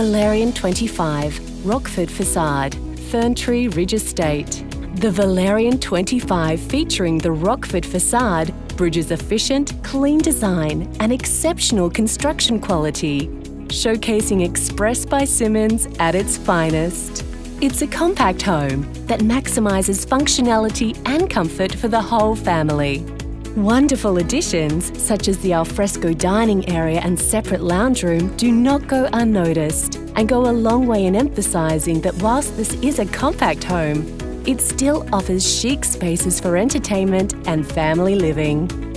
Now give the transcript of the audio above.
Valerian 25, Rockford Facade, Ferntree Ridge Estate. The Valerian 25 featuring the Rockford Facade bridges efficient, clean design and exceptional construction quality, showcasing Express by Simonds at its finest. It's a compact home that maximises functionality and comfort for the whole family. Wonderful additions, such as the alfresco dining area and separate lounge room, do not go unnoticed and go a long way in emphasising that whilst this is a compact home, it still offers chic spaces for entertainment and family living.